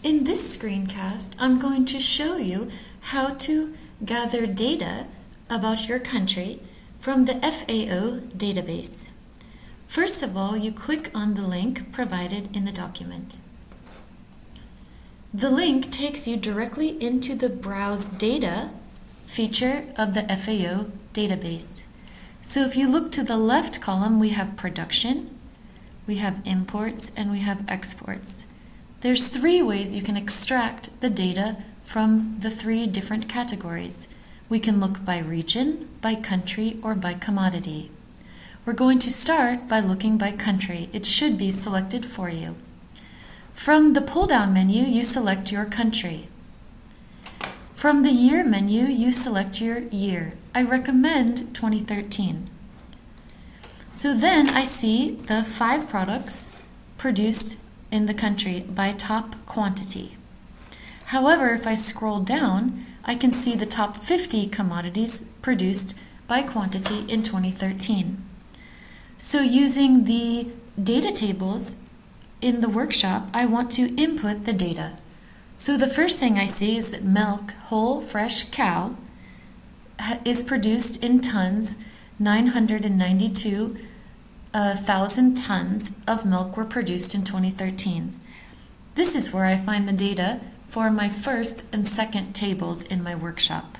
In this screencast, I'm going to show you how to gather data about your country from the FAO database. First of all, you click on the link provided in the document. The link takes you directly into the Browse Data feature of the FAO database. So if you look to the left column, we have production, we have imports, and we have exports. There's three ways you can extract the data from the three different categories. We can look by region, by country, or by commodity. We're going to start by looking by country. It should be selected for you. From the pull-down menu, you select your country. From the year menu, you select your year. I recommend 2013. So then I see the five products produced in the country by top quantity. However, if I scroll down, I can see the top 50 commodities produced by quantity in 2013. So using the data tables in the workshop, I want to input the data. So the first thing I see is that milk, whole fresh cow, is produced in tons, 992 1,000 tons of milk were produced in 2013. This is where I find the data for my first and second tables in my workshop.